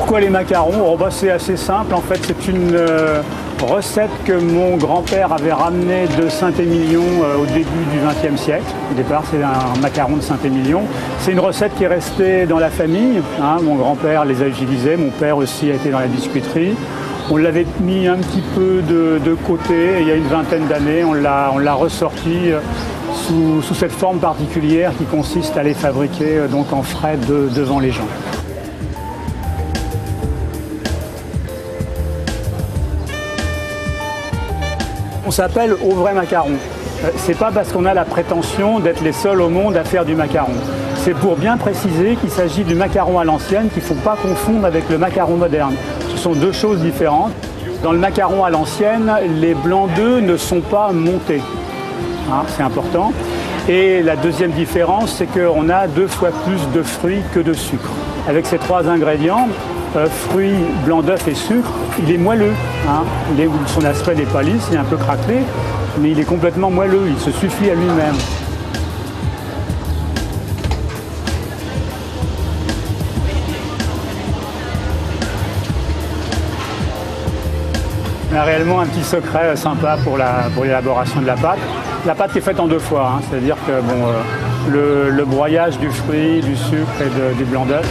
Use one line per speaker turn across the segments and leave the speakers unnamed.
Pourquoi les macarons oh, bah, C'est assez simple. En fait, c'est une euh, recette que mon grand-père avait ramenée de Saint-Émilion euh, au début du XXe siècle. Au départ, c'est un macaron de Saint-Émilion. C'est une recette qui est restée dans la famille. hein. Mon grand-père les a utilisés. Mon père aussi a été dans la biscuiterie. On l'avait mis un petit peu de, côté il y a une vingtaine d'années, on l'a ressorti euh, sous, cette forme particulière qui consiste à les fabriquer donc en frais de- devant les gens. On s'appelle au vrai macaron. Euh, C'est pas parce qu'on a la prétention d'être les seuls au monde à faire du macaron. C'est pour bien préciser qu'il s'agit du macaron à l'ancienne qu'il ne faut pas confondre avec le macaron moderne. Ce sont deux choses différentes. Dans le macaron à l'ancienne, les blancs d'œufs ne sont pas montés. Hein, c'est important. Et la deuxième différence, c'est qu'on a deux fois plus de fruits que de sucre. Avec ces trois ingrédients, euh, fruits, blanc d'œuf et sucre, il est moelleux. hein. Son aspect n'est pas lisse, il est un peu craquelé, mais il est complètement moelleux, il se suffit à lui-même. On a réellement un petit secret euh, sympa pour la- pour l'élaboration de la pâte. La pâte est faite en deux fois, hein. c'est-à-dire que bon, euh, le, broyage du fruit, du sucre et du blanc d'œuf,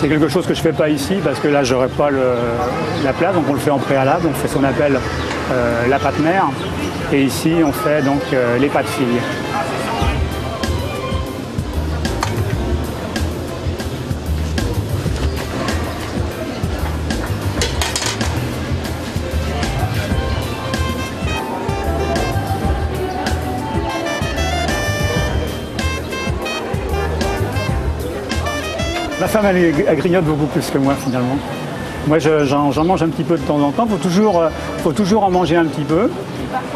c'est quelque chose que je ne fais pas ici parce que là, je n'aurais pas la place, donc on le fait en préalable, on fait ce qu'on appelle euh, la pâte mère. Et ici, on fait donc euh, les pâtes filles. Ma femme, elle, grignote beaucoup plus que moi finalement. Moi, je- j'en mange un petit peu de temps en temps. Il faut toujours, euh, toujours en manger un petit peu.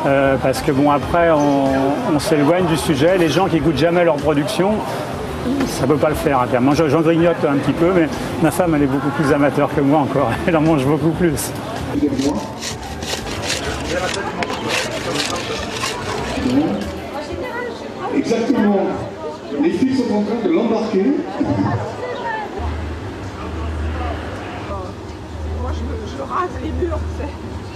euh, parce que bon, après, on, s'éloigne du sujet. Les gens qui goûtent jamais leur production, ça ne peut pas le faire. Moi, je- j'en grignote un petit peu, mais ma femme, elle est beaucoup plus amateur que moi encore. Elle en mange beaucoup plus.
Exactement. Les filles sont en train de l'embarquer.
Je, murs, tu sais.